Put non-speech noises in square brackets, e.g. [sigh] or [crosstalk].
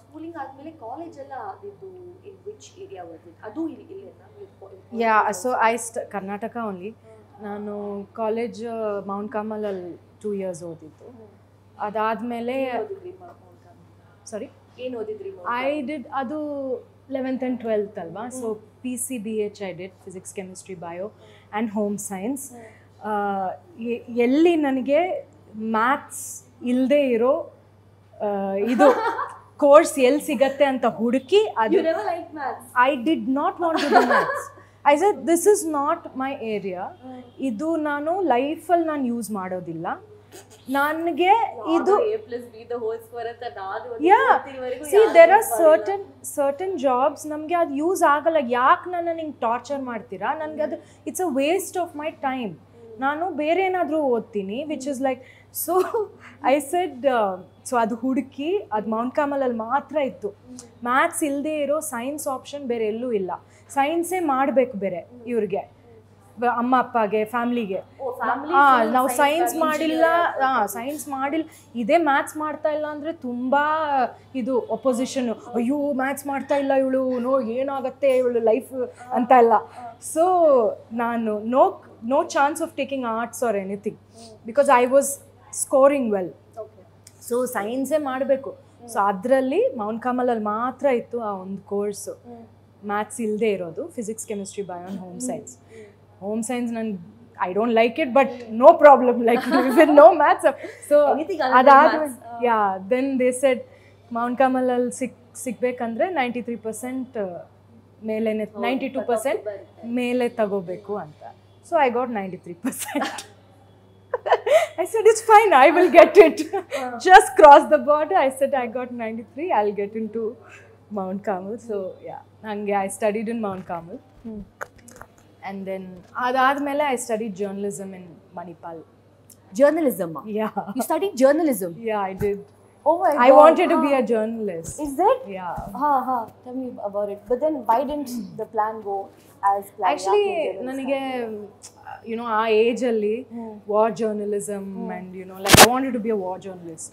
Schooling ಆದಮೇಲೆ college ಎಲ್ಲ ಆದಿದ್ದು in which area ಅದು ಇಲ್ಲಿ ಯಾ ಸೊ ಐ ಸ್ಟ್ ಕರ್ನಾಟಕ ಓನ್ಲಿ ನಾನು ಕಾಲೇಜ್ ಮೌಂಟ್ ಕಾಮಲಲ್ಲಿ ಟೂ ಇಯರ್ಸ್ ಓದಿದ್ದು. ಅದಾದಮೇಲೆ ಸಾರಿ ಏನು ಓದಿದ್ರಿ ಐ ಡಿಡ್ ಅದು ಲೆವೆಂತ್ ಆ್ಯಂಡ್ ಟ್ವೆಲ್ತ್ ಅಲ್ವಾ? So P C B H I did physics chemistry bio and home. Science ಎಲ್ಲಿ ನನಗೆ ಮ್ಯಾಥ್ಸ್ ಇಲ್ಲದೆ ಇರೋ ಇದು [laughs] ಕೋರ್ಸ್ ಎಲ್ಲಿ ಸಿಗತ್ತೆ ಅಂತ ಹುಡುಕಿ ಅದು I did not want to maths I said this is not my area ಇದು ನಾನು ಲೈಫಲ್ಲಿ ನಾನು ಯೂಸ್ ಮಾಡೋದಿಲ್ಲ. ನನಗೆ ಇದು see there are certain certain jobs ನಮಗೆ ಅದು ಯೂಸ್ ಆಗಲ್ಲ. ಯಾಕೆ ನನ್ನ ನಿಂಗೆ ಟಾರ್ಚರ್ ಮಾಡ್ತೀರಾ? ನನಗೆ ಅದು it's a waste of my time ನಾನು ಬೇರೆ ಏನಾದರೂ ಓದ್ತೀನಿ which is like so I said so ಅದು ಹುಡುಕಿ ಅದು ಮೌಂಟ್ ಕಾಮಲಲ್ಲಿ ಮಾತ್ರ ಇತ್ತು. ಮ್ಯಾಥ್ಸ್ ಇಲ್ಲದೆ ಇರೋ ಸೈನ್ಸ್ ಆಪ್ಷನ್ ಬೇರೆ ಎಲ್ಲೂ ಇಲ್ಲ. ಸೈನ್ಸೇ ಮಾಡಬೇಕು ಬೇರೆ ಇವ್ರಿಗೆ ಅಮ್ಮ ಅಪ್ಪಗೆ ಫ್ಯಾಮ್ಲಿಗೆ ಹಾಂ ನಾವು ಸೈನ್ಸ್ ಮಾಡಿಲ್ಲ ಹಾಂ ಸೈನ್ಸ್ ಮಾಡಿಲ್ಲ. ಇದೇ ಮ್ಯಾಥ್ಸ್ ಮಾಡ್ತಾ ಇಲ್ಲ ಅಂದರೆ ತುಂಬ ಇದು ಅಪೋಸಿಷನ್ನು ಅಯ್ಯೋ ಮ್ಯಾಥ್ಸ್ ಮಾಡ್ತಾ ಇಲ್ಲ ಇವಳು ನೋ ಏನಾಗತ್ತೆ ಇವಳು ಲೈಫ್ ಅಂತ ಎಲ್ಲ. ಸೊ ನಾನು no no chance of taking arts or anything because I was scoring well so ಸೈನ್ಸೇ ಮಾಡಬೇಕು. ಸೊ ಅದರಲ್ಲಿ ಮೌಂಟ್ ಕಾಮಲಲ್ಲಿ ಮಾತ್ರ ಇತ್ತು ಆ ಒಂದು ಕೋರ್ಸು ಮ್ಯಾಥ್ಸ್ ಇಲ್ಲದೆ ಇರೋದು physics chemistry bio and home science home science ನನ್ I don't like it but no problem like with no maths so Anything maths, yeah then they said mount ಕಾಮಲಲ್ಲಿ ಸಿಕ್ ಸಿಗ್ಬೇಕಂದ್ರೆ ನೈಂಟಿ ತ್ರೀ ಪರ್ಸೆಂಟ್ ಮೇಲೆ ninety two percent ಮೇಲೆ ತಗೋಬೇಕು ಅಂತ. So I got 93%. [laughs] I said, it's fine, I will get it. Just cross the border. I said, I got 93, I'll get into Mount Carmel. So, yeah, I studied in Mount Carmel. Hmm. And then, Mela, I studied journalism in Manipal. Journalism? Yeah. You studied journalism? Yeah, I did. Oh my I wanted to be a journalist. Is that Yeah. ಹಾ ಹಾ tell me about it but then why did the plan go as plan actually ನನಗೆ YONO ಆ ಏಜಲ್ಲಿ war journalism and you know like I wanted to be a war journalist